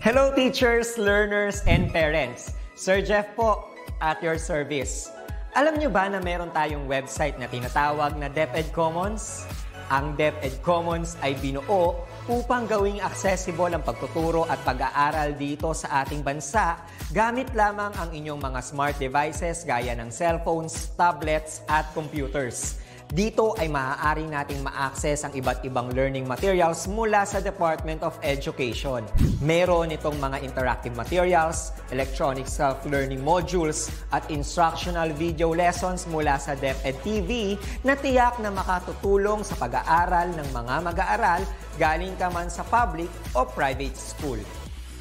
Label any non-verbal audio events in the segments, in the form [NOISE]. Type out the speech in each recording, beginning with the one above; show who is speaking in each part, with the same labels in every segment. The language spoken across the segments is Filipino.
Speaker 1: Hello teachers, learners, and parents. Sir Jeff po, at your service. Alam nyo ba na meron tayong website na tinatawag na DepEd Commons? Ang DepEd Commons ay binuo upang gawing accessible ang pagtuturo at pag-aaral dito sa ating bansa gamit lamang ang inyong mga smart devices gaya ng cellphones, tablets at computers. Dito ay maaari nating ma-access ang iba't ibang learning materials mula sa Department of Education. Meron itong mga interactive materials, electronic self-learning modules, at instructional video lessons mula sa DepEd TV na tiyak na makatutulong sa pag-aaral ng mga mag-aaral galing ka man sa public o private school.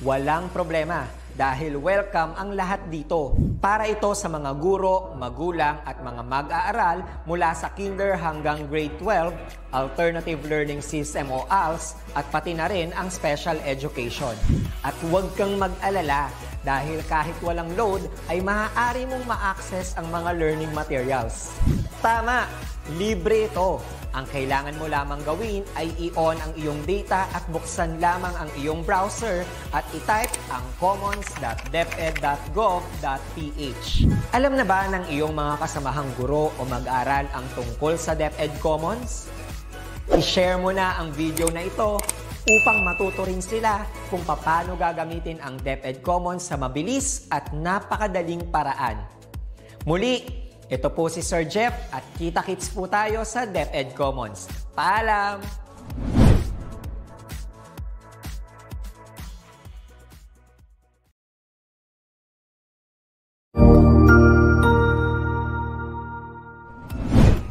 Speaker 1: Walang problema dahil welcome ang lahat dito. Para ito sa mga guro, magulang at mga mag-aaral mula sa kinder hanggang grade 12, Alternative Learning System o ALS at pati na rin ang special education. At huwag kang mag-alala dahil kahit walang load ay maaari mong ma-access ang mga learning materials. Tama, libre ito ang kailangan mo lamang gawin ay i-on ang iyong data at buksan lamang ang iyong browser at i-type ang commons.deped.gov.ph. Alam na ba ng iyong mga kasamahang guro o mag-aral ang tungkol sa DepEd Commons? I-share mo na ang video na ito upang matuto rin sila kung paano gagamitin ang DepEd Commons sa mabilis at napakadaling paraan. Muli, ito po si Sir Jeff at kita-kits po tayo sa DepEd Commons. Paalam!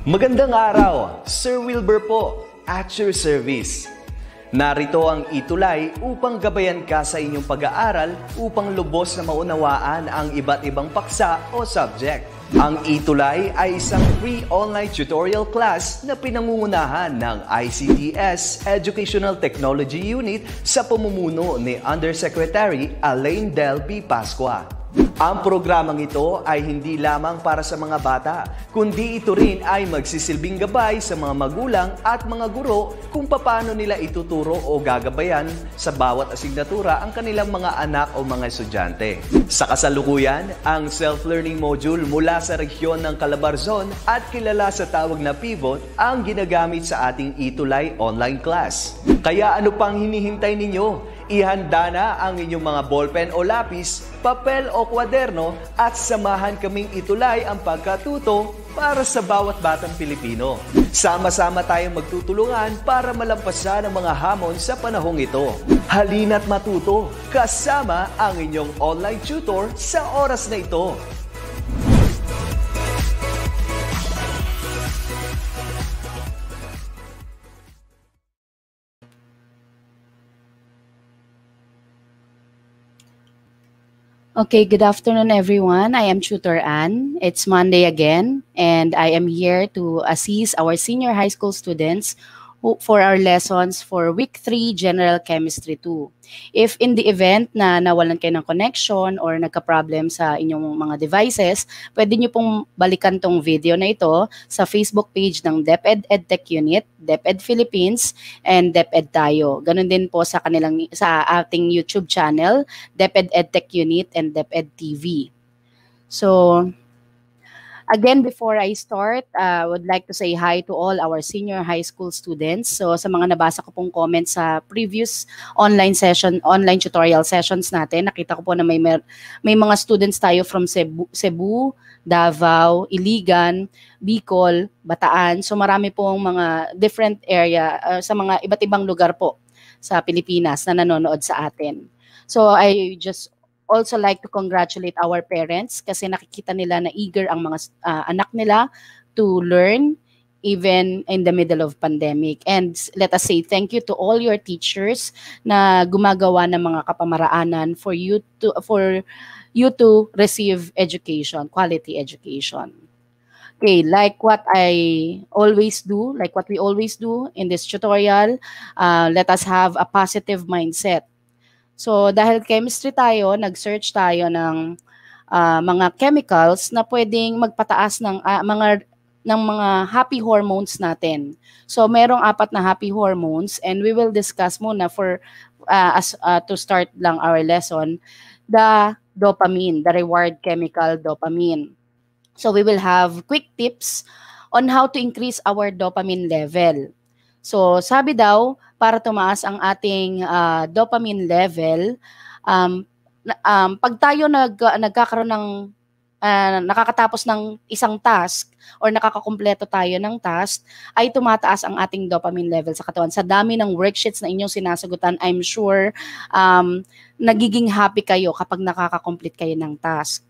Speaker 2: Magandang araw, Sir Wilbur po, at your service. Narito ang itulay upang gabayan ka sa inyong pag-aaral upang lubos na maunawaan ang iba't ibang paksa o subject. Ang itulay ay isang free online tutorial class na pinangungunahan ng ICTS Educational Technology Unit sa pamumuno ni Undersecretary Alain Del B. Pasqua. Ang programang ito ay hindi lamang para sa mga bata, kundi ito rin ay magsisilbing gabay sa mga magulang at mga guro kung paano nila ituturo o gagabayan sa bawat asignatura ang kanilang mga anak o mga estudyante. Sa kasalukuyan, ang self-learning module mula sa rehiyon ng Calabarzon at kilala sa tawag na Pivot ang ginagamit sa ating itulay online class. Kaya ano pang hinihintay ninyo? Ihanda na ang inyong mga ballpen o lapis, papel o kwaderno at samahan kaming itulay ang pagkatuto para sa bawat batang Pilipino. Sama-sama tayong magtutulungan para malampasan ang mga hamon sa panahong ito. Halina't matuto kasama ang inyong online tutor sa oras na ito.
Speaker 3: Okay, good afternoon, everyone. I am Tutor Ann. It's Monday again, and I am here to assist our senior high school students for our lessons for week 3 general chemistry 2 if in the event na nawalan kayo ng connection or nagka-problem sa inyong mga devices pwede niyo pong balikan tong video na ito sa Facebook page ng DepEd EdTech Unit DepEd Philippines and DepEd Tayo. Ganun din po sa kanilang sa ating YouTube channel DepEd EdTech Unit and DepEd TV so Again, before I start, I uh, would like to say hi to all our senior high school students. So sa mga nabasa ko pong comments sa previous online session, online tutorial sessions natin, nakita ko po na may may mga students tayo from Cebu, Cebu Davao, Iligan, Bicol, Bataan. So marami pong mga different area uh, sa mga iba't ibang lugar po sa Pilipinas na nanonood sa atin. So I just also like to congratulate our parents kasi nakikita nila na eager ang mga uh, anak nila to learn even in the middle of pandemic. And let us say thank you to all your teachers na gumagawa ng mga kapamaraanan for you to for you to receive education, quality education. Okay, like what I always do, like what we always do in this tutorial, uh, let us have a positive mindset So dahil chemistry tayo, nag-search tayo ng uh, mga chemicals na pwedeng magpataas ng uh, mga ng mga happy hormones natin. So merong apat na happy hormones and we will discuss muna for uh, as uh, to start lang our lesson, the dopamine, the reward chemical dopamine. So we will have quick tips on how to increase our dopamine level. So sabi daw, para tumaas ang ating uh, dopamine level, um, um, pag tayo nag, nagkakaroon ng uh, nakakatapos ng isang task or nakakakumpleto tayo ng task, ay tumataas ang ating dopamine level sa katawan. Sa dami ng worksheets na inyong sinasagutan, I'm sure um, nagiging happy kayo kapag nakakakomplete kayo ng task.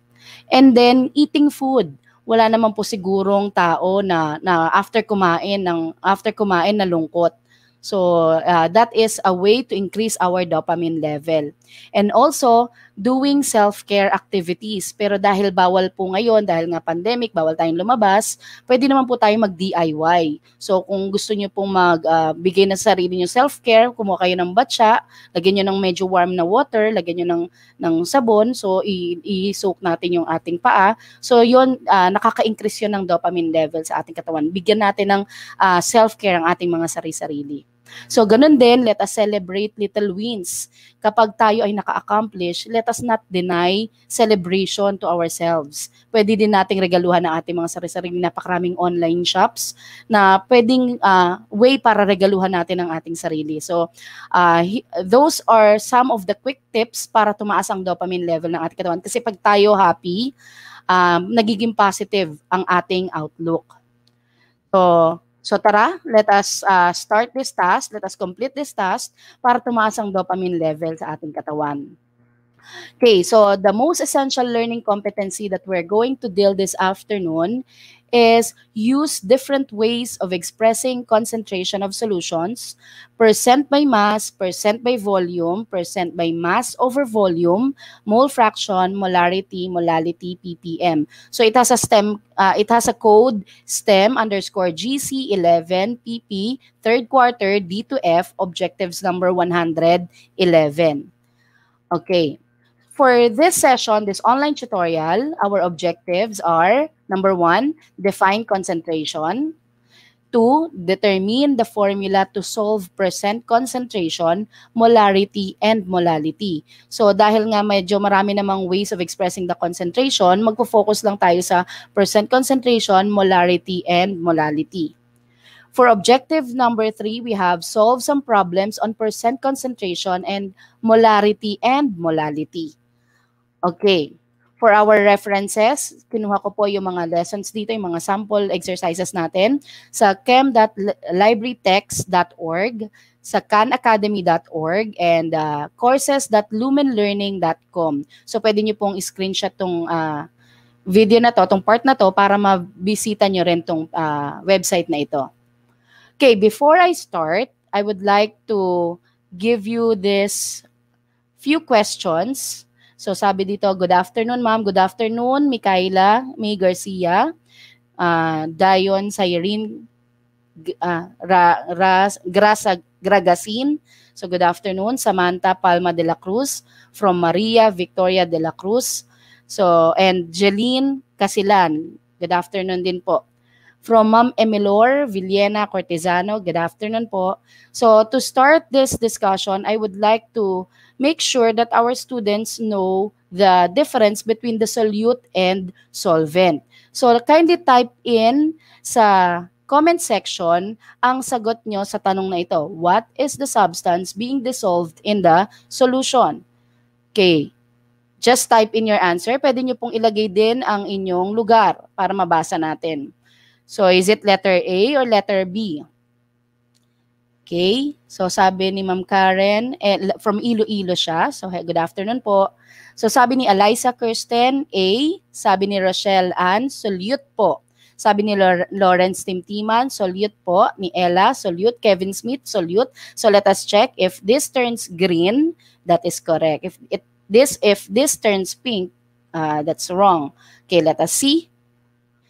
Speaker 3: And then, eating food wala naman po sigurong tao na na after kumain ng after kumain na lungkot. So uh, that is a way to increase our dopamine level. And also doing self-care activities. Pero dahil bawal po ngayon, dahil nga pandemic, bawal tayong lumabas, pwede naman po tayo mag-DIY. So kung gusto niyo pong magbigay uh, ng sarili niyo self-care, kumuha kayo ng batsa, lagyan niyo ng medyo warm na water, lagyan niyo ng ng sabon, so i-soak natin yung ating paa. So yon uh, nakaka-increase yun ng dopamine level sa ating katawan. Bigyan natin ng uh, self-care ang ating mga sarili-sarili. So, ganun din, let us celebrate little wins. Kapag tayo ay naka-accomplish, let us not deny celebration to ourselves. Pwede din nating regaluhan ang ating mga sarili-sariling napakaraming online shops na pwedeng uh, way para regaluhan natin ang ating sarili. So, uh, those are some of the quick tips para tumaas ang dopamine level ng ating katawan. Kasi pag tayo happy, um, nagiging positive ang ating outlook. So, So tara, let us uh, start this task, let us complete this task para tumaas ang dopamine level sa ating katawan. Okay, so the most essential learning competency that we're going to deal this afternoon is use different ways of expressing concentration of solutions, percent by mass, percent by volume, percent by mass over volume, mole fraction, molarity, molality, ppm. So it has a stem, uh, it has a code stem underscore GC11 PP, third quarter D to F, objectives number 111. Okay. For this session, this online tutorial, our objectives are Number one, define concentration. Two, determine the formula to solve percent concentration, molarity, and molality. So dahil nga medyo marami namang ways of expressing the concentration, magpo-focus lang tayo sa percent concentration, molarity, and molality. For objective number three, we have solve some problems on percent concentration and molarity and molality. Okay. For our references, kinuha ko po yung mga lessons dito, yung mga sample exercises natin sa chem.librarytext.org, sa khanacademy.org, and uh, courses.lumenlearning.com. So pwede nyo pong screenshot tong uh, video na to, tong part na to, para mabisita nyo rin tong uh, website na ito. Okay, before I start, I would like to give you this few questions So sabi dito, good afternoon ma'am, good afternoon Mikaela May Garcia, uh, Dayon Sayrin uh, Ra, Ras, Grasa Gragasin. So good afternoon Samantha Palma de la Cruz from Maria Victoria de la Cruz. So and Jeline Casilan. Good afternoon din po. From Ma'am Emilor Villena Cortesano, good afternoon po. So to start this discussion, I would like to make sure that our students know the difference between the solute and solvent. So kindly type in sa comment section ang sagot nyo sa tanong na ito. What is the substance being dissolved in the solution? Okay. Just type in your answer. Pwede nyo pong ilagay din ang inyong lugar para mabasa natin. So is it letter A or letter B? Okay. So sabi ni Ma'am Karen, eh, from Iloilo siya. So good afternoon po. So sabi ni Eliza Kirsten, A. Sabi ni Rochelle Ann, salute po. Sabi ni Lawrence Timtiman, salute po. Ni Ella, salute. Kevin Smith, salute. So let us check if this turns green, that is correct. If it this if this turns pink, uh, that's wrong. Okay, let us see.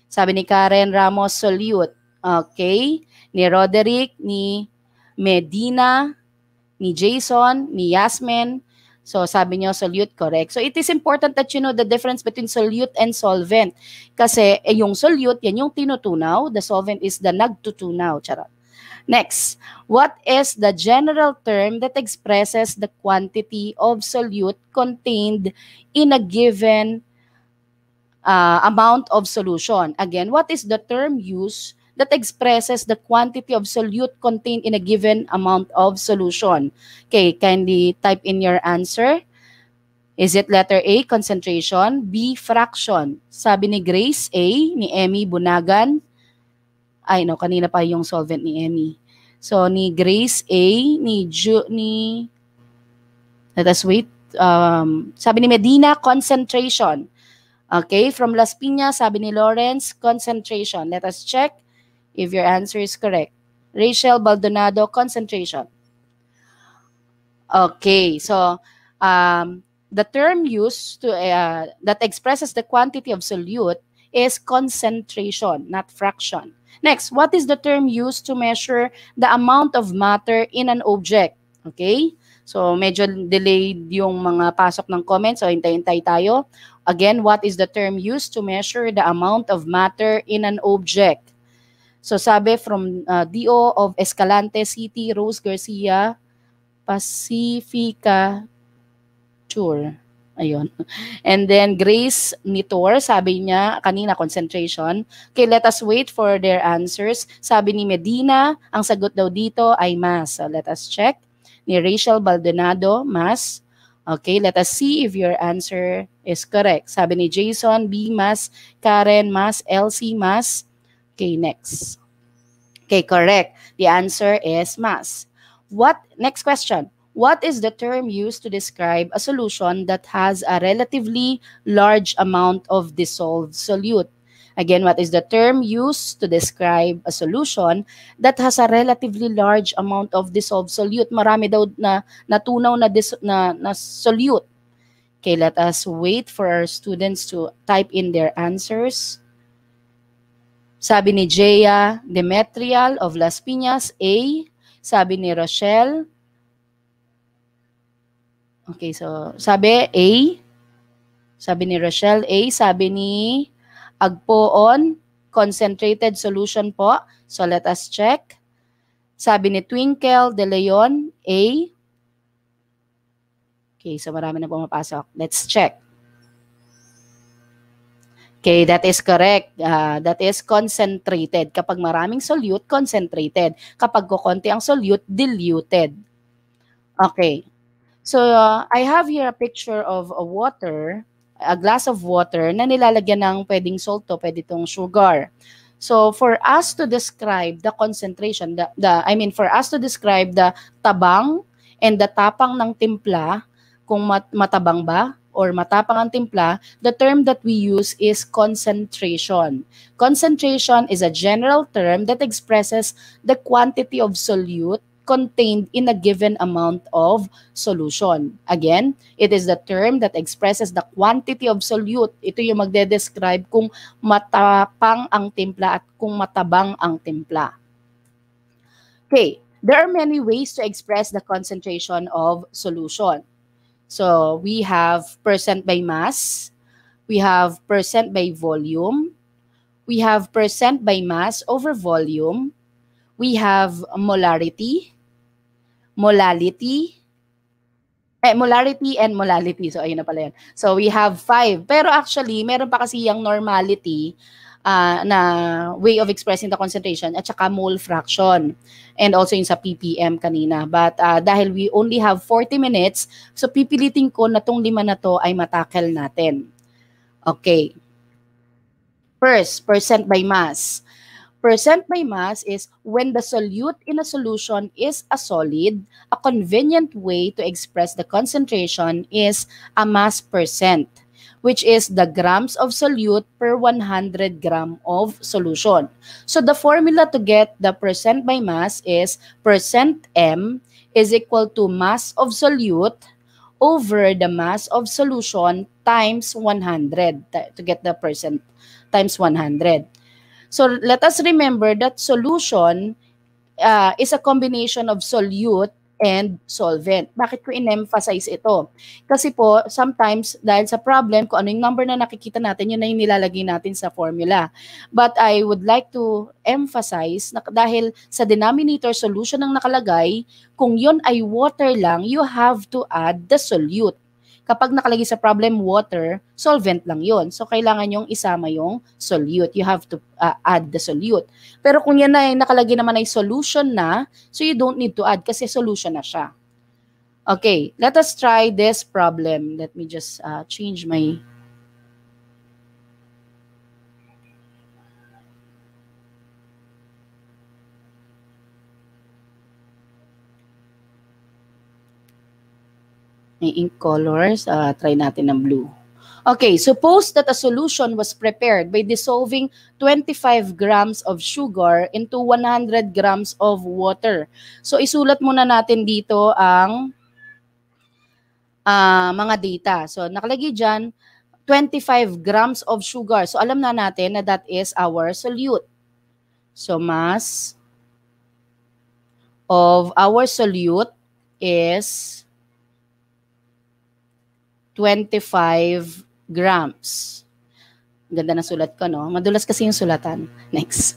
Speaker 3: Sabi ni Karen Ramos, salute. Okay. Ni Roderick, ni Medina, ni Jason, ni Yasmin. So sabi niyo solute, correct. So it is important that you know the difference between solute and solvent. Kasi eh, yung solute, yan yung tinutunaw. The solvent is the nagtutunaw. Charot. Next, what is the general term that expresses the quantity of solute contained in a given uh, amount of solution? Again, what is the term used that expresses the quantity of solute contained in a given amount of solution? Okay, kindly type in your answer. Is it letter A, concentration? B, fraction? Sabi ni Grace A, ni Emmy Bunagan. Ay, no, kanina pa yung solvent ni Emmy. So, ni Grace A, ni Ju, ni... Let us wait. Um, sabi ni Medina, concentration. Okay, from Las Piñas, sabi ni Lawrence, concentration. Let us check if your answer is correct. Rachel Baldonado, concentration. Okay, so um, the term used to uh, that expresses the quantity of solute is concentration, not fraction. Next, what is the term used to measure the amount of matter in an object? Okay? So, medyo delayed yung mga pasok ng comments. So, hintay-hintay tayo. Again, what is the term used to measure the amount of matter in an object? So, sabi from uh, DO of Escalante City, Rose Garcia, Pacifica Tour. Ayun. And then Grace Nitor, sabi niya kanina concentration. Okay, let us wait for their answers. Sabi ni Medina, ang sagot daw dito ay mass. So let us check. Ni Rachel Baldonado, mass. Okay, let us see if your answer is correct. Sabi ni Jason, B, mass. Karen, mass. Elsie, mass. Okay, next. Okay, correct. The answer is mass. What? Next question. What is the term used to describe a solution that has a relatively large amount of dissolved solute? Again, what is the term used to describe a solution that has a relatively large amount of dissolved solute? Marami daw na natunaw na, dis, na, na solute. Okay, let us wait for our students to type in their answers. Sabi ni Jaya Demetrial of Las Piñas, A. Sabi ni Rochelle, Okay, so sabi A, sabi ni Rochelle A, sabi ni Agpoon, concentrated solution po. So let us check. Sabi ni Twinkle De Leon A. Okay, so marami na pumapasok. Let's check. Okay, that is correct. Uh, that is concentrated. Kapag maraming solute, concentrated. Kapag kukonti ang solute, diluted. Okay. So, uh, I have here a picture of a water, a glass of water na nilalagyan ng pwedeng salt to, pwede itong sugar. So, for us to describe the concentration, the, the I mean, for us to describe the tabang and the tapang ng timpla, kung mat, matabang ba or matapang ang timpla, the term that we use is concentration. Concentration is a general term that expresses the quantity of solute contained in a given amount of solution. Again, it is the term that expresses the quantity of solute. Ito yung magde-describe kung matapang ang timpla at kung matabang ang timpla. Okay, there are many ways to express the concentration of solution. So we have percent by mass, we have percent by volume, we have percent by mass over volume, we have molarity, molality, eh, molarity and molality. So, ayun na pala yan. So, we have five. Pero actually, meron pa kasi yung normality uh, na way of expressing the concentration at saka mole fraction. And also yung sa ppm kanina. But uh, dahil we only have 40 minutes, so pipilitin ko na tong lima na to ay matakel natin. Okay. First, percent by mass. Percent by mass is when the solute in a solution is a solid, a convenient way to express the concentration is a mass percent, which is the grams of solute per 100 gram of solution. So the formula to get the percent by mass is percent M is equal to mass of solute over the mass of solution times 100 to get the percent times 100. So let us remember that solution uh, is a combination of solute and solvent. Bakit ko in-emphasize ito? Kasi po, sometimes, dahil sa problem, kung ano yung number na nakikita natin, yun na yung nilalagay natin sa formula. But I would like to emphasize na dahil sa denominator solution ang nakalagay, kung yun ay water lang, you have to add the solute kapag nakalagay sa problem water, solvent lang yon. So, kailangan yung isama yung solute. You have to uh, add the solute. Pero kung yan ay nakalagay naman ay solution na, so you don't need to add kasi solution na siya. Okay, let us try this problem. Let me just uh, change my may ink colors. Uh, try natin ng blue. Okay, suppose that a solution was prepared by dissolving 25 grams of sugar into 100 grams of water. So isulat muna natin dito ang uh, mga data. So nakalagay dyan, 25 grams of sugar. So alam na natin na that is our solute. So mass of our solute is 25 grams. Ganda na sulat ko, no? Madulas kasi yung sulatan. [LAUGHS] Next.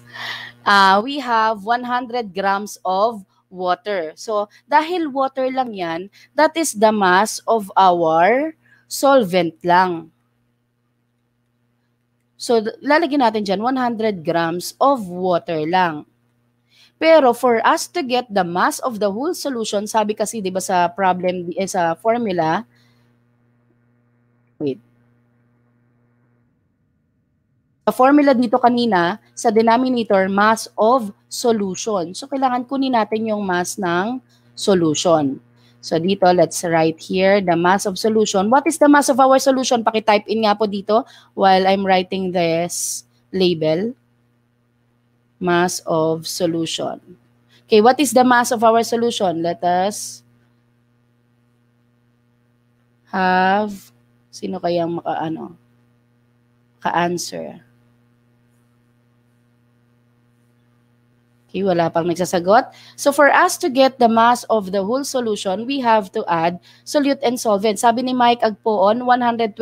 Speaker 3: Uh, we have 100 grams of water. So, dahil water lang yan, that is the mass of our solvent lang. So, lalagyan natin dyan 100 grams of water lang. Pero for us to get the mass of the whole solution, sabi kasi 'di ba sa problem eh, sa formula, Wait. Sa formula dito kanina, sa denominator, mass of solution. So, kailangan kunin natin yung mass ng solution. So, dito, let's write here the mass of solution. What is the mass of our solution? Paki-type in nga po dito while I'm writing this label. Mass of solution. Okay, what is the mass of our solution? Let us have Sino kayang maka, ano, ka-answer? Okay, wala pang nagsasagot. So for us to get the mass of the whole solution, we have to add solute and solvent. Sabi ni Mike Agpoon, 125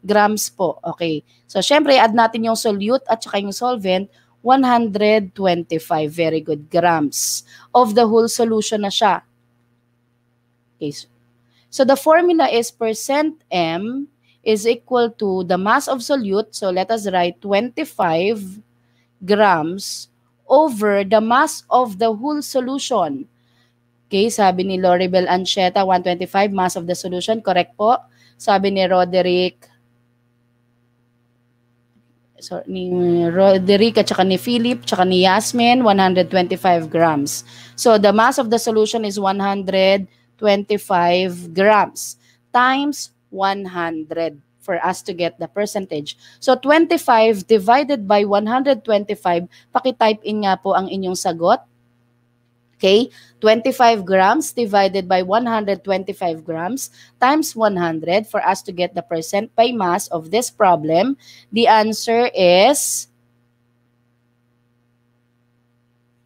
Speaker 3: grams po. Okay. So syempre, add natin yung solute at saka yung solvent, 125. Very good. Grams of the whole solution na siya. Okay. So, the formula is percent M is equal to the mass of solute. So let us write 25 grams over the mass of the whole solution. Okay, sabi ni Loribel Ancheta, 125 mass of the solution. Correct po. Sabi ni Roderick, so, ni Roderick at saka ni Philip, saka ni Yasmin, 125 grams. So the mass of the solution is 100 25 grams times 100 for us to get the percentage. So 25 divided by 125, paki-type in nga po ang inyong sagot. Okay, 25 grams divided by 125 grams times 100 for us to get the percent by mass of this problem. The answer is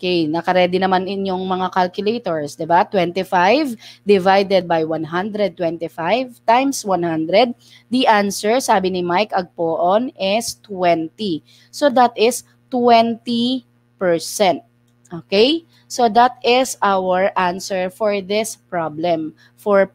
Speaker 3: Okay, naka-ready naman inyong mga calculators, 'di ba? 25 divided by 125 times 100. The answer, sabi ni Mike Agpoon, is 20. So that is 20%. Okay? So that is our answer for this problem, 4%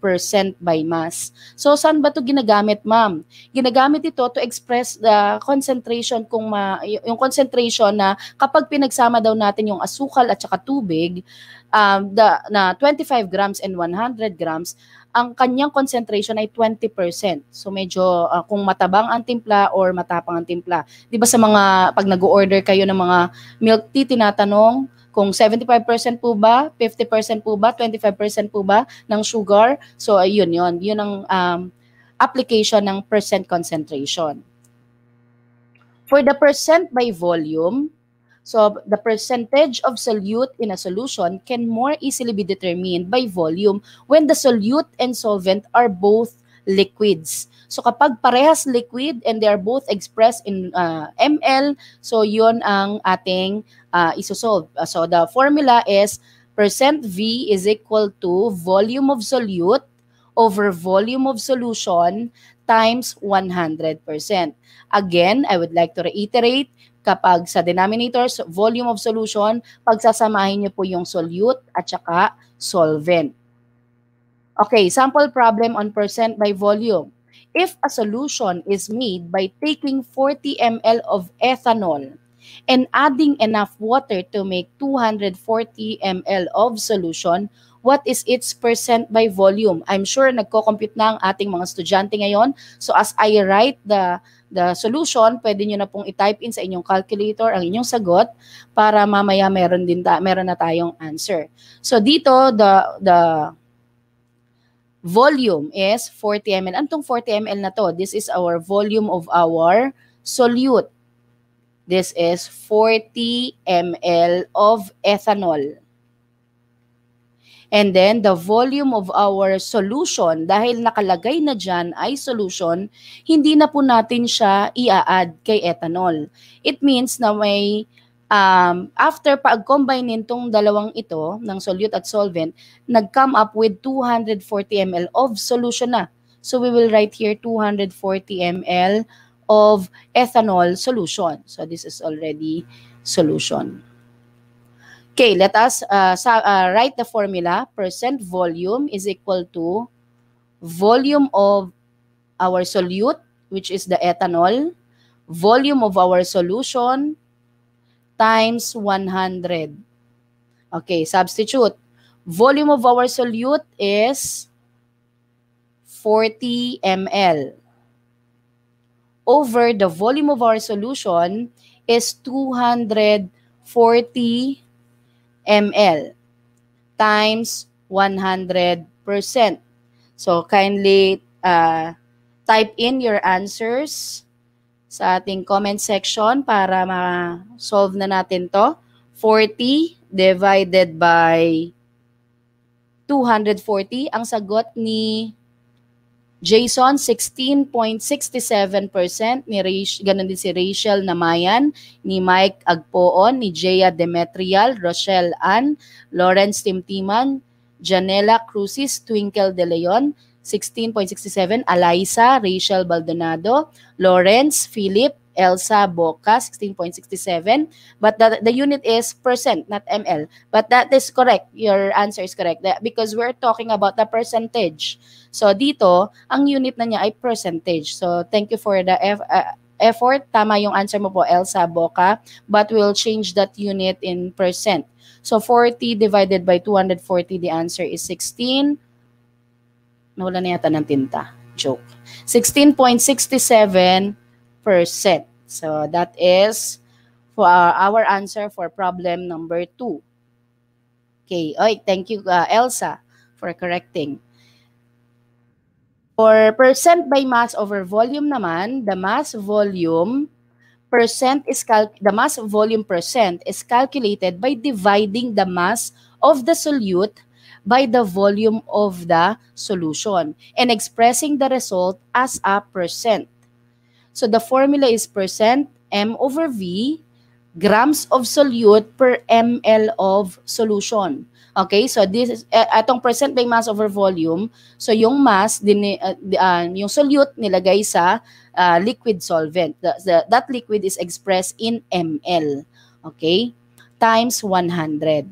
Speaker 3: by mass. So saan ba 'to ginagamit, ma'am? Ginagamit ito to express the concentration kung ma, yung concentration na kapag pinagsama daw natin yung asukal at saka tubig, um, the, na 25 grams and 100 grams, ang kanyang concentration ay 20%. So medyo uh, kung matabang ang timpla or matapang ang timpla. 'Di ba sa mga pag nag-order kayo ng mga milk tea tinatanong kung 75% po ba, 50% po ba, 25% po ba ng sugar. So ayun yon, yun ang um, application ng percent concentration. For the percent by volume, so the percentage of solute in a solution can more easily be determined by volume when the solute and solvent are both liquids. So kapag parehas liquid and they are both expressed in uh, ml, so yun ang ating uh, isosolve. Uh, so the formula is Percent V is equal to volume of solute over volume of solution times 100%. Again, I would like to reiterate, kapag sa denominator, volume of solution, pagsasamahin niyo po yung solute at saka solvent. Okay, sample problem on percent by volume. If a solution is made by taking 40 ml of ethanol and adding enough water to make 240 ml of solution, what is its percent by volume? I'm sure nagko-compute na ang ating mga estudyante ngayon. So as I write the the solution, pwede niyo na pong i-type in sa inyong calculator ang inyong sagot para mamaya meron din ta meron na tayong answer. So dito the the volume is 40 ml. Antong 40 ml na to? This is our volume of our solute. This is 40 ml of ethanol. And then the volume of our solution, dahil nakalagay na dyan ay solution, hindi na po natin siya i-add kay ethanol. It means na may, um, after pag-combine nitong dalawang ito, ng solute at solvent, nag-come up with 240 ml of solution na. So we will write here 240 ml of ethanol solution. So this is already solution. Okay, let us uh, sa, uh, write the formula. Percent volume is equal to volume of our solute, which is the ethanol, volume of our solution times 100. Okay, substitute. Volume of our solute is 40 ml over the volume of our solution is 240 ml times 100%. So kindly uh, type in your answers sa ating comment section para ma-solve na natin to. 40 divided by 240. Ang sagot ni Jason, 16.67%. Ni Rach, ganun din si Rachel Namayan, ni Mike Agpoon, ni Jaya Demetrial, Rochelle Ann, Lawrence Timtiman, Janela Cruzis, Twinkle De Leon, 16.67, Alaisa, Rachel Baldonado, Lawrence, Philip, Elsa Boca, 16.67. But the, the unit is percent, not ml. But that is correct. Your answer is correct. That, because we're talking about the percentage. So dito, ang unit na niya ay percentage. So thank you for the F, uh, effort. Tama yung answer mo po, Elsa Boca. But we'll change that unit in percent. So 40 divided by 240, the answer is 16. Nawala na yata ng tinta. Joke. 16.67 So that is for our answer for problem number 2. Okay, Oy, thank you uh, Elsa for correcting. For percent by mass over volume naman, the mass volume percent is cal the mass volume percent is calculated by dividing the mass of the solute by the volume of the solution and expressing the result as a percent. So the formula is percent M over V grams of solute per ml of solution. Okay, so this is uh, atong percent by mass over volume. So yung mass din uh, uh, yung solute nilagay sa uh, liquid solvent. The, the, that liquid is expressed in ml. Okay? Times 100.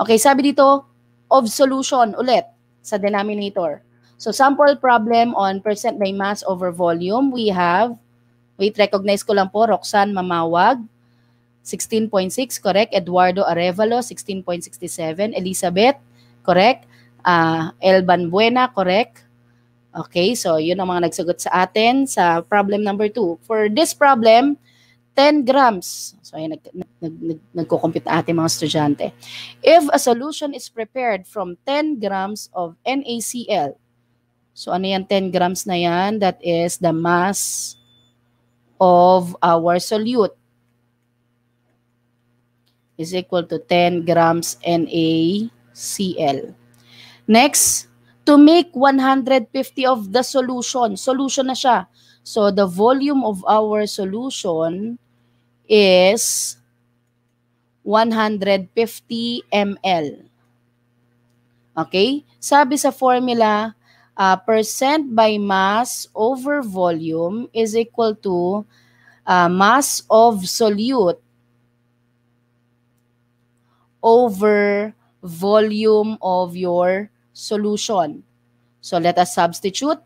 Speaker 3: Okay, sabi dito of solution ulit sa denominator. So sample problem on percent by mass over volume, we have, wait, recognize ko lang po, Roxanne Mamawag, 16.6, correct. Eduardo Arevalo, 16.67. Elizabeth, correct. Uh, Elban Buena, correct. Okay, so yun ang mga nagsagot sa atin sa problem number 2. For this problem, 10 grams. So ayun, nag, nag, nag, nagko-compute na ating mga estudyante. If a solution is prepared from 10 grams of NaCl, So ano yan, 10 grams na yan? That is the mass of our solute is equal to 10 grams NaCl. Next, to make 150 of the solution, solution na siya. So the volume of our solution is 150 ml. Okay? Sabi sa formula, uh, percent by mass over volume is equal to uh, mass of solute over volume of your solution. So let us substitute.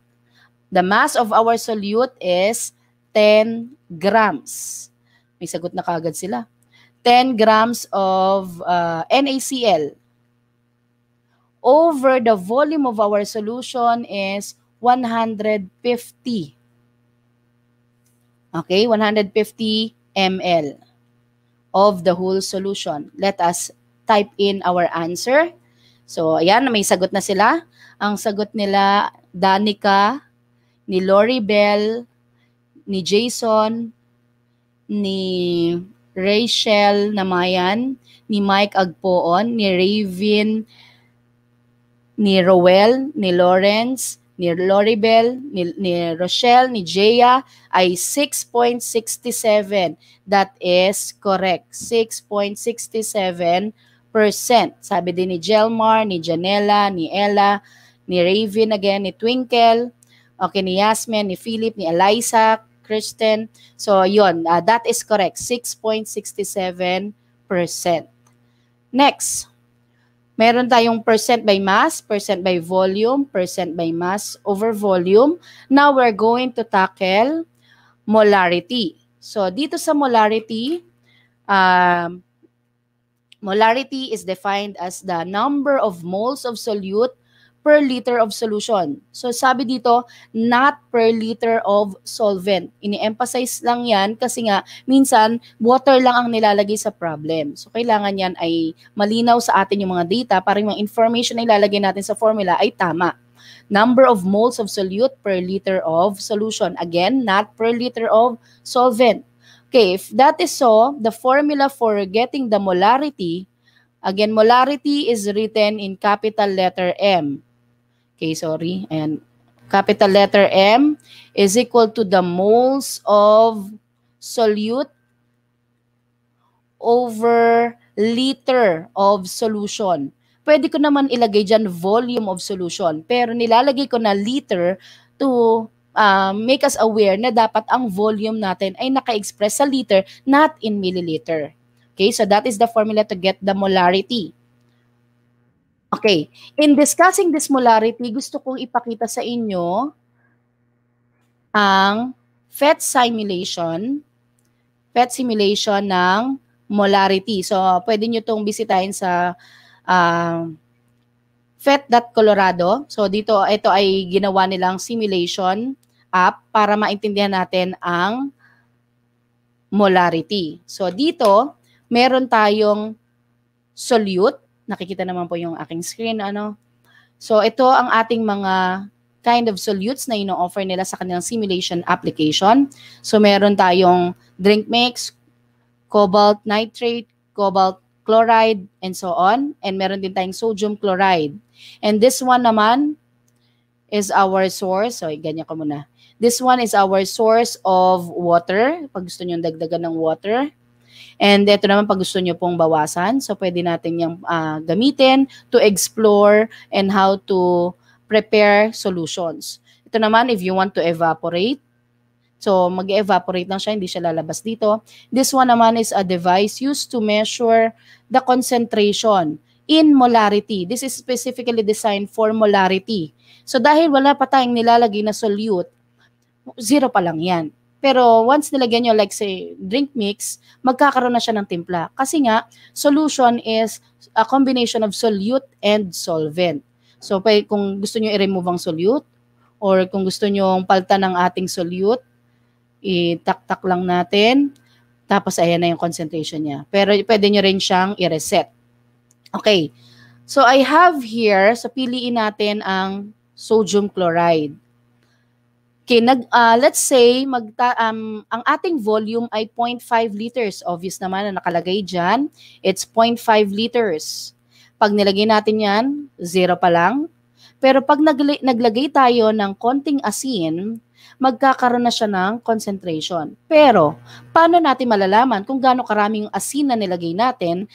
Speaker 3: The mass of our solute is 10 grams. May sagot na kagad sila. 10 grams of uh, NaCl over the volume of our solution is 150. Okay, 150 ml of the whole solution. Let us type in our answer. So, ayan, may sagot na sila. Ang sagot nila, Danica, ni Lori Bell, ni Jason, ni Rachel Namayan, ni Mike Agpoon, ni Raven, ni Roel, ni Lawrence, ni Loribel, ni, ni Rochelle, ni Jaya ay 6.67. That is correct. 6.67%. Sabi din ni Jelmar, ni Janela, ni Ella, ni Raven again, ni Twinkle, okay, ni Yasmin, ni Philip, ni Eliza, Kristen. So, yun, uh, that is correct. 6.67%. Next, meron tayong percent by mass, percent by volume, percent by mass over volume. Now, we're going to tackle molarity. So, dito sa molarity, um, molarity is defined as the number of moles of solute per liter of solution. So sabi dito, not per liter of solvent. Ini-emphasize lang yan kasi nga minsan water lang ang nilalagay sa problem. So kailangan yan ay malinaw sa atin yung mga data para yung information na ilalagay natin sa formula ay tama. Number of moles of solute per liter of solution. Again, not per liter of solvent. Okay, if that is so, the formula for getting the molarity, again, molarity is written in capital letter M. Okay, sorry. And capital letter M is equal to the moles of solute over liter of solution. Pwede ko naman ilagay dyan volume of solution. Pero nilalagay ko na liter to uh, make us aware na dapat ang volume natin ay naka-express sa liter, not in milliliter. Okay, so that is the formula to get the molarity. Okay, in discussing this molarity, gusto kong ipakita sa inyo ang PhET simulation, PhET simulation ng molarity. So, pwede nyo itong bisitahin sa uh, PhET.Colorado. So, dito, ito ay ginawa nilang simulation app para maintindihan natin ang molarity. So, dito, meron tayong solute Nakikita naman po yung aking screen. Ano? So ito ang ating mga kind of solutes na ino-offer nila sa kanilang simulation application. So meron tayong drink mix, cobalt nitrate, cobalt chloride, and so on. And meron din tayong sodium chloride. And this one naman is our source. So, ganyan ko muna. This one is our source of water. Pag gusto nyo dagdagan ng water. And ito naman pag gusto nyo pong bawasan, so pwede natin yung uh, gamitin to explore and how to prepare solutions. Ito naman, if you want to evaporate, so mag-evaporate lang siya, hindi siya lalabas dito. This one naman is a device used to measure the concentration in molarity. This is specifically designed for molarity. So dahil wala pa tayong nilalagay na solute, zero pa lang yan. Pero once nilagyan nyo, like say, drink mix, magkakaroon na siya ng timpla. Kasi nga, solution is a combination of solute and solvent. So, kung gusto nyo i-remove ang solute, or kung gusto nyo palta ng ating solute, itak-tak lang natin, tapos ayan na yung concentration niya. Pero pwede nyo rin siyang i-reset. Okay. So, I have here, so piliin natin ang sodium chloride. Okay, nag, uh, let's say magta, um, ang ating volume ay 0.5 liters. Obvious naman na nakalagay dyan. It's 0.5 liters. Pag nilagay natin yan, zero pa lang. Pero pag naglagay tayo ng konting asin, magkakaroon na siya ng concentration. Pero, paano natin malalaman kung gaano karaming asin na nilagay natin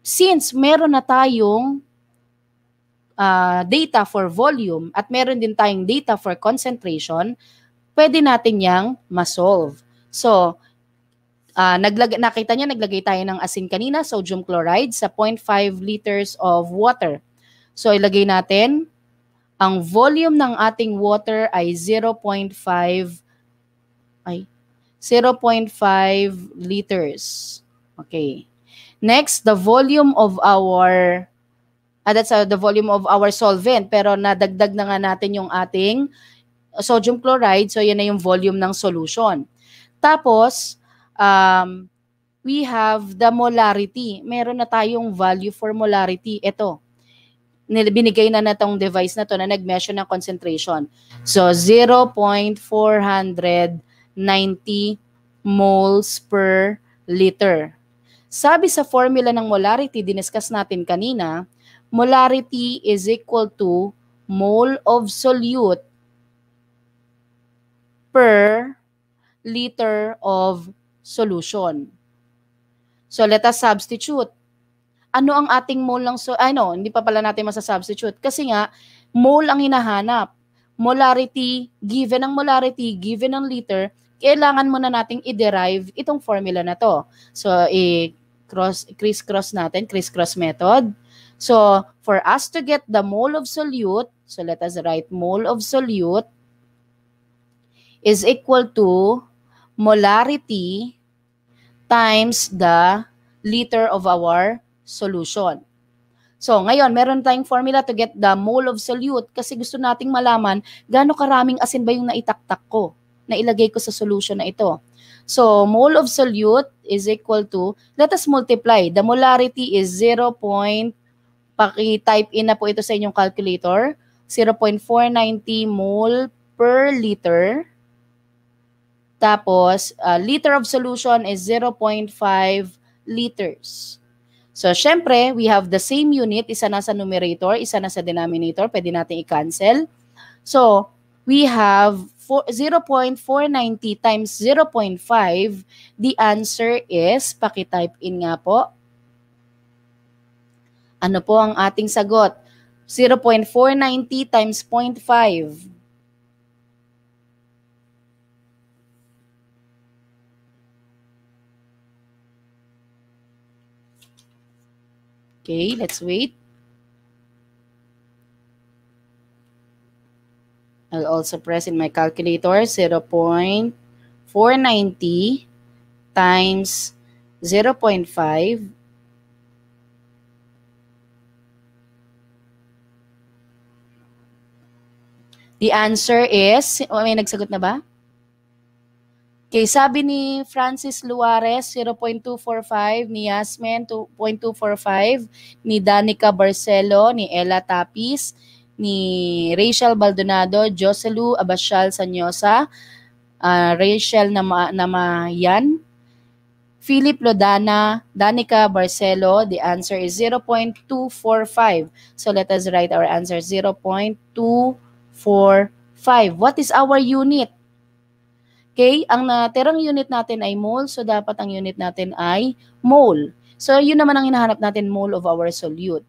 Speaker 3: since meron na tayong uh, data for volume at meron din tayong data for concentration, pwede natin yang ma-solve. So, uh, naglag nakita niya, naglagay tayo ng asin kanina, sodium chloride, sa 0.5 liters of water. So, ilagay natin, ang volume ng ating water ay 0.5 ay 0.5 liters. Okay. Next, the volume of our uh, that's uh, the volume of our solvent pero nadagdag na nga natin yung ating sodium chloride so yan na yung volume ng solution. Tapos um, we have the molarity. Meron na tayong value for molarity. Ito. Binigay na natong device na to na nag-measure ng concentration. So 0.490 moles per liter. Sabi sa formula ng molarity, diniscuss natin kanina, molarity is equal to mole of solute per liter of solution. So let us substitute. Ano ang ating mole ng so ano, hindi pa pala natin masa-substitute kasi nga mole ang hinahanap. Molarity, given ang molarity, given ang liter, kailangan muna nating i-derive itong formula na to. So, i cross criss-cross natin, criss-cross method. So, for us to get the mole of solute, so let us write mole of solute is equal to molarity times the liter of our solution. So, ngayon, meron tayong formula to get the mole of solute kasi gusto nating malaman gaano karaming asin ba yung naitaktak ko, na ilagay ko sa solution na ito. So, mole of solute is equal to, let us multiply. The molarity is 0. Paki-type in na po ito sa inyong calculator. 0.490 mole per liter. Tapos, uh, liter of solution is 0.5 liters. So, syempre, we have the same unit. Isa na sa numerator, isa na sa denominator. Pwede natin i-cancel. So, we have 0.490 times 0.5, the answer is, pakitype in nga po, ano po ang ating sagot? 0.490 times 0.5. Okay, let's wait. I'll also press in my calculator 0.490 times 0.5 The answer is, may nagsagot na ba? Okay, sabi ni Francis Luares, 0.245, ni Yasmin, 2.245, ni Danica Barcelo, ni Ella Tapis, ni Rachel Baldonado, Joselu Abashal Sanyosa, uh, Rachel Nama, Namayan, Philip Lodana, Danica Barcelo, the answer is 0.245. So let us write our answer 0.245. What is our unit? Okay, ang natirang unit natin ay mole, so dapat ang unit natin ay mole. So yun naman ang hinahanap natin, mole of our solute.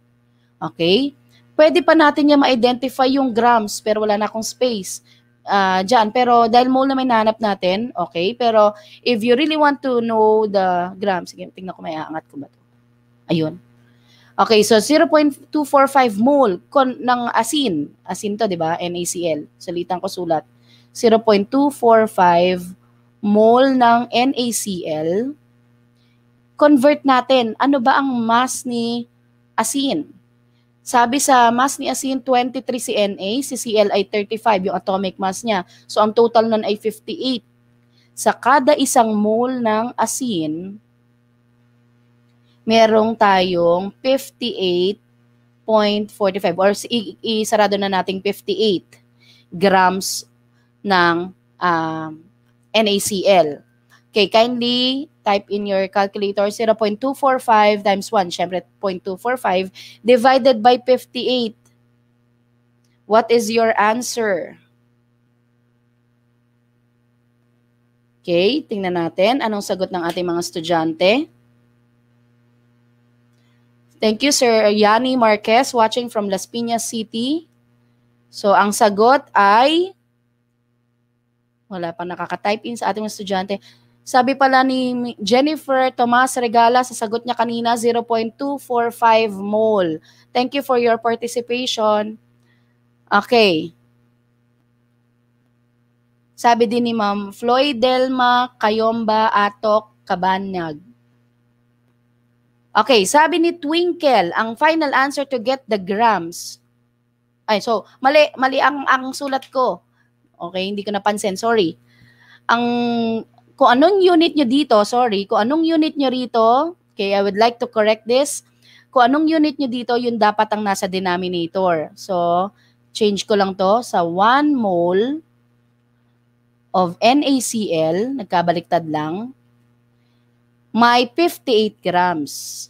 Speaker 3: Okay? Pwede pa natin niya ma-identify yung grams pero wala na akong space uh, dyan. Pero dahil mole na may nanap natin, okay. Pero if you really want to know the grams, sige, tingnan ko may aangat ko ba ito. Ayun. Okay, so 0.245 mole kon, ng asin. Asin to, di ba? NaCl. Salitan ko sulat. 0.245 mole ng NaCl. Convert natin. Ano ba ang mass ni asin? Sabi sa mass ni asin 23 si Na, si Cl ay 35 yung atomic mass niya. So ang total nun ay 58. Sa kada isang mole ng asin, merong tayong 58.45 or isarado na nating 58 grams ng uh, NaCl. Okay, kindly type in your calculator 0.245 times 1, syempre 0.245, divided by 58. What is your answer? Okay, tingnan natin anong sagot ng ating mga estudyante. Thank you, Sir Yanni Marquez, watching from Las Piñas City. So, ang sagot ay, wala pa nakaka-type in sa ating estudyante. Sabi pala ni Jennifer Tomas Regala sa sagot niya kanina, 0.245 mole. Thank you for your participation. Okay. Sabi din ni Ma'am Floyd Delma Kayomba Atok Kabanyag. Okay, sabi ni Twinkle, ang final answer to get the grams. Ay, so, mali, mali ang, ang sulat ko. Okay, hindi ko napansin, sorry. Ang kung anong unit nyo dito, sorry, kung anong unit nyo rito, okay, I would like to correct this. Kung anong unit nyo dito, yun dapat ang nasa denominator. So, change ko lang to sa 1 mole of NaCl, nagkabaliktad lang, may 58 grams.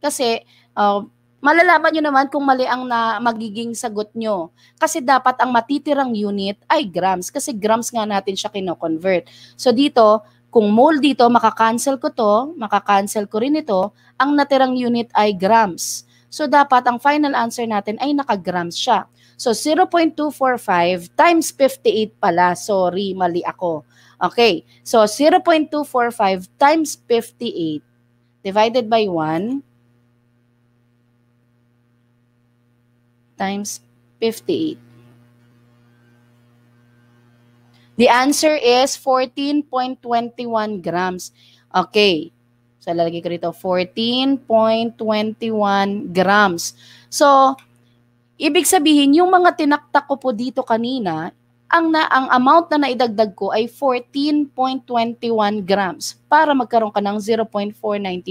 Speaker 3: Kasi, uh, malalaman nyo naman kung mali ang na magiging sagot nyo. Kasi dapat ang matitirang unit ay grams. Kasi grams nga natin siya kino-convert. So dito, kung mole dito, makakancel ko to, makakancel ko rin ito, ang natirang unit ay grams. So dapat ang final answer natin ay nakagrams siya. So 0.245 times 58 pala. Sorry, mali ako. Okay, so 0.245 times 58 divided by 1 times 58. The answer is 14.21 grams. Okay. So, lalagay ko rito, 14.21 grams. So, ibig sabihin, yung mga tinaktak ko po dito kanina, ang, na, ang amount na naidagdag ko ay 14.21 grams para magkaroon ka ng 0.490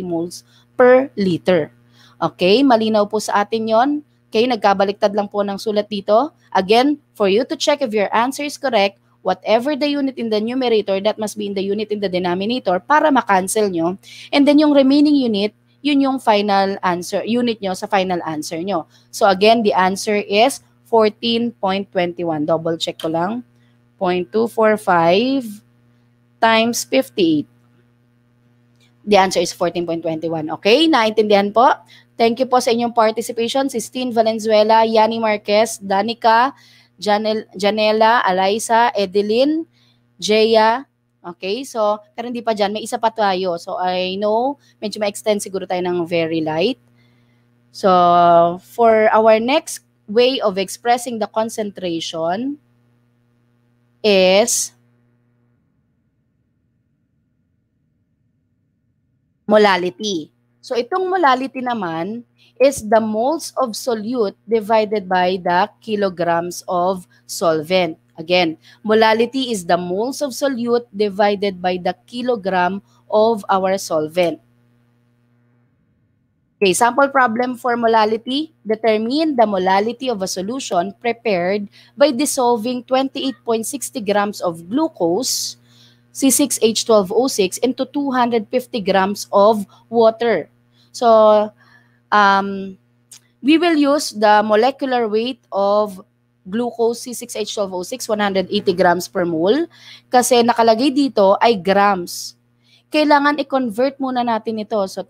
Speaker 3: moles per liter. Okay, malinaw po sa atin yon. Okay, nagkabaliktad lang po ng sulat dito. Again, for you to check if your answer is correct, whatever the unit in the numerator, that must be in the unit in the denominator para ma-cancel nyo. And then yung remaining unit, yun yung final answer, unit nyo sa final answer nyo. So again, the answer is 14.21. Double check ko lang. 0.245 times 58. The answer is 14.21. Okay, naintindihan po? Thank you po sa inyong participation. Sistine Valenzuela, Yani Marquez, Danica, Janel, Janela, Alaisa, Edeline, Jeya. Okay, so, pero hindi pa dyan. May isa pa tayo. So, I know, medyo ma-extend siguro tayo ng very light. So, for our next way of expressing the concentration is molality. So itong molality naman is the moles of solute divided by the kilograms of solvent. Again, molality is the moles of solute divided by the kilogram of our solvent. Okay, sample problem for molality. Determine the molality of a solution prepared by dissolving 28.60 grams of glucose, C6H12O6, into 250 grams of water. So, um, we will use the molecular weight of glucose C6H12O6, 180 grams per mole. Kasi nakalagay dito ay grams. Kailangan i-convert muna natin ito. So,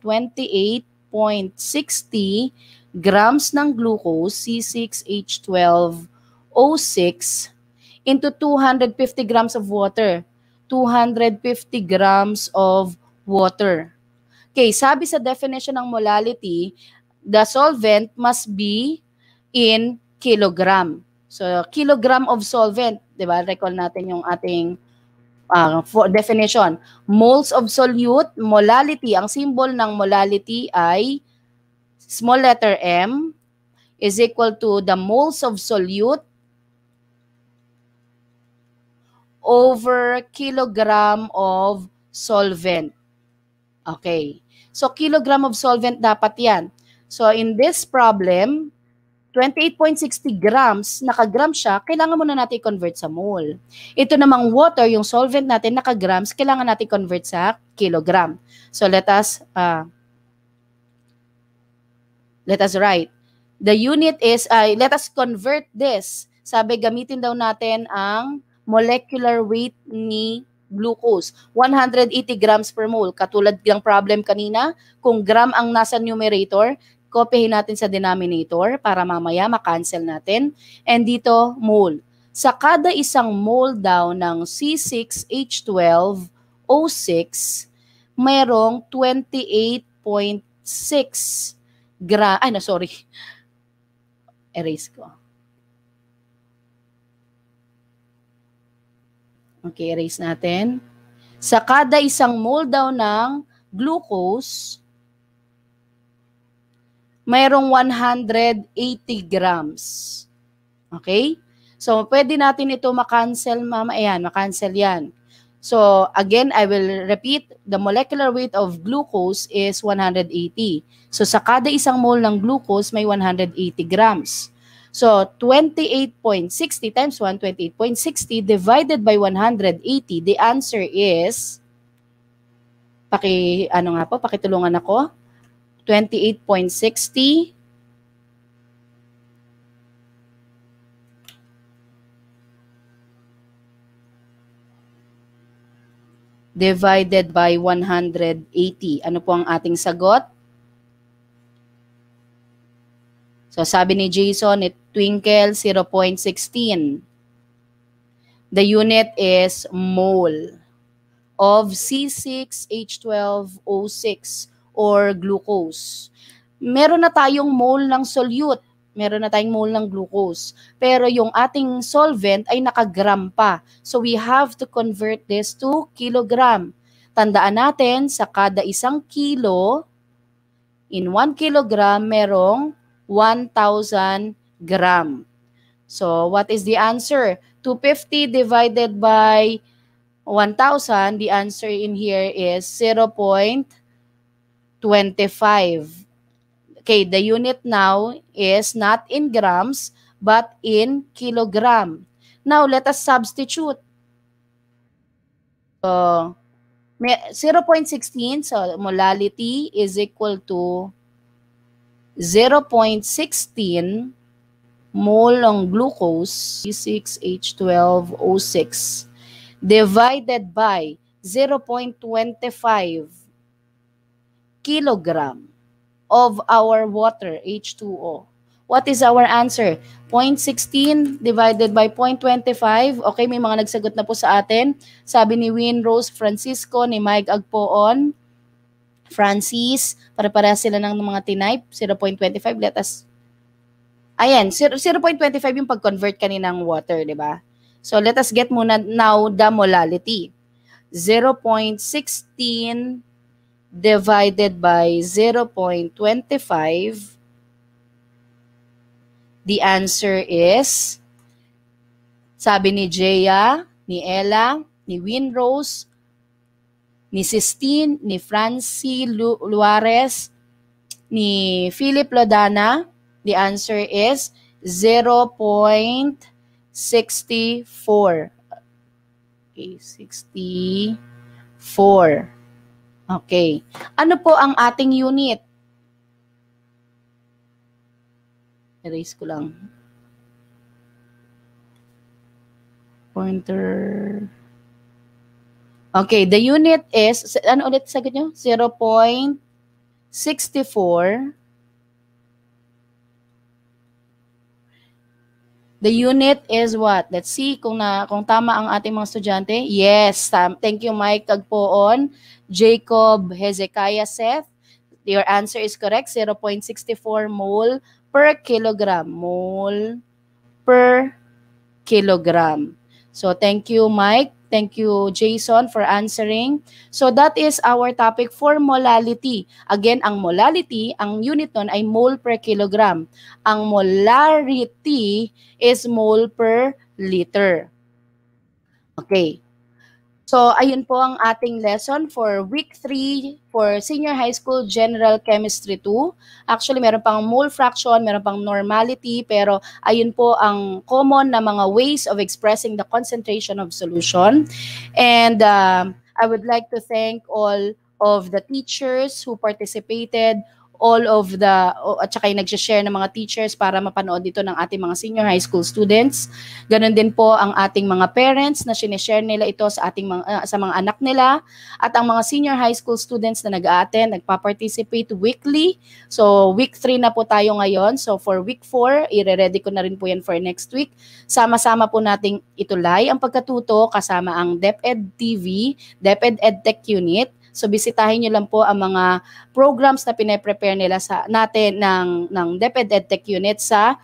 Speaker 3: 28.60 grams ng glucose, C6H12O6, into 250 grams of water. 250 grams of water. Okay, sabi sa definition ng molality, the solvent must be in kilogram. So, kilogram of solvent, di ba? Recall natin yung ating uh, for definition. Moles of solute, molality. Ang symbol ng molality ay small letter m is equal to the moles of solute over kilogram of solvent. Okay. So, kilogram of solvent dapat yan. So, in this problem, 28.60 grams, nakagram siya, kailangan muna natin convert sa mole. Ito namang water, yung solvent natin, nakagrams, kailangan natin convert sa kilogram. So, let us, uh, let us write. The unit is, uh, let us convert this. Sabi, gamitin daw natin ang molecular weight ni glucose. 180 grams per mole. Katulad ng problem kanina, kung gram ang nasa numerator, kopyahin natin sa denominator para mamaya makancel natin. And dito, mole. Sa kada isang mole daw ng C6H12O6, mayroong 28.6 gram, ay no, sorry. Erase ko. Okay, erase natin. Sa kada isang mole daw ng glucose, mayroong 180 grams. Okay? So, pwede natin ito makancel, mama. Ayan, makancel yan. So, again, I will repeat, the molecular weight of glucose is 180. So, sa kada isang mole ng glucose, may 180 grams. So, 28.60 times 1, 28.60 divided by 180, the answer is, paki, ano nga po, pakitulungan ako, 28.60 divided by 180. Ano po ang ating sagot? So sabi ni Jason, it twinkle 0.16. The unit is mole of C6H12O6 or glucose. Meron na tayong mole ng solute. Meron na tayong mole ng glucose. Pero yung ating solvent ay nakagram pa. So we have to convert this to kilogram. Tandaan natin, sa kada isang kilo, in 1 kilogram, merong 1,000 gram. So, what is the answer? 250 divided by 1,000, the answer in here is 0.25. Okay, the unit now is not in grams, but in kilogram. Now, let us substitute. So, 0.16, so molality is equal to 0.16 mole ng glucose, C6H12O6, divided by 0.25 kilogram of our water, H2O. What is our answer? 0.16 divided by 0.25. Okay, may mga nagsagot na po sa atin. Sabi ni Win Rose Francisco, ni Mike Agpoon, Francis, para-para sila ng mga tinype, 0.25. Let us, ayan, 0.25 yung pag-convert kaninang water, di ba? So, let us get muna now the molality. 0.16 divided by 0.25 The answer is, sabi ni Jaya, ni Ella, ni Winrose, ni Sistine, ni Francie Lu Luarez, ni Philip Lodana, the answer is 0.64. Okay, 64. Okay. Ano po ang ating unit? Erase ko lang. Pointer. Okay, the unit is, ano ulit sagot nyo? 0.64 The unit is what? Let's see kung na kung tama ang ating mga estudyante. Yes, tam thank you Mike Tagpoon, Jacob Hezekiah Seth. Your answer is correct, 0.64 mole per kilogram. Mole per kilogram. So thank you, Mike. Thank you, Jason, for answering. So that is our topic for molality. Again, ang molality, ang unit nun ay mole per kilogram. Ang molarity is mole per liter. Okay. So, ayun po ang ating lesson for week 3 for Senior High School General Chemistry 2. Actually, meron pang mole fraction, meron pang normality, pero ayun po ang common na mga ways of expressing the concentration of solution. And uh, I would like to thank all of the teachers who participated, all of the, o- at saka yung nagsishare ng mga teachers para mapanood dito ng ating mga senior high school students. Ganon din po ang ating mga parents na sinishare nila ito sa ating mga, ah, sa mga anak nila at ang mga senior high school students na nag-attend, nagpa-participate weekly. So week 3 na po tayo ngayon. So for week 4, ire-ready ko na rin po yan for next week. Sama-sama po nating itulay ang pagkatuto kasama ang DepEd TV, DepEd EdTech Unit. So bisitahin niyo lang po ang mga programs na pine-prepare nila sa natin ng ng DepEd EdTech Unit sa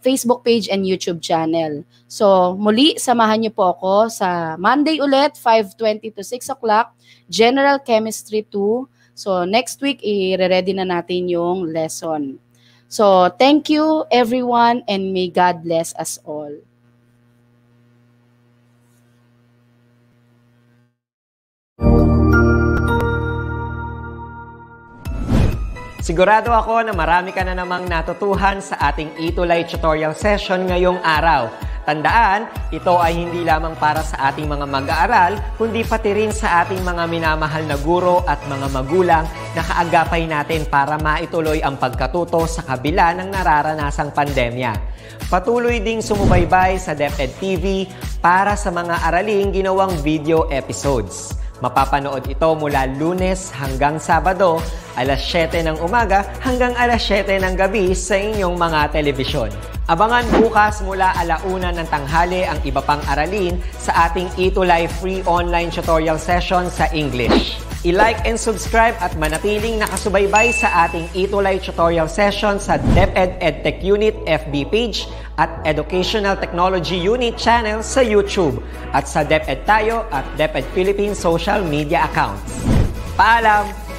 Speaker 3: Facebook page and YouTube channel. So muli samahan niyo po ako sa Monday ulit 5:20 to 6 o'clock General Chemistry 2. So next week i-ready na natin yung lesson. So thank you everyone and may God bless us all.
Speaker 1: Sigurado ako na marami ka na namang natutuhan sa ating Itulay tutorial session ngayong araw. Tandaan, ito ay hindi lamang para sa ating mga mag-aaral, kundi pati rin sa ating mga minamahal na guro at mga magulang na kaagapay natin para maituloy ang pagkatuto sa kabila ng nararanasang pandemya. Patuloy ding sumubaybay sa DepEd TV para sa mga araling ginawang video episodes. Mapapanood ito mula lunes hanggang sabado, alas 7 ng umaga hanggang alas 7 ng gabi sa inyong mga telebisyon. Abangan bukas mula alauna ng tanghali ang iba pang aralin sa ating Itulay free online tutorial session sa English. I-like and subscribe at manatiling nakasubaybay sa ating Itulay tutorial session sa DepEd EdTech Unit FB page at Educational Technology Unit channel sa YouTube at sa DepEd Tayo at DepEd Philippines social media accounts. Paalam!